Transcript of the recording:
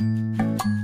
う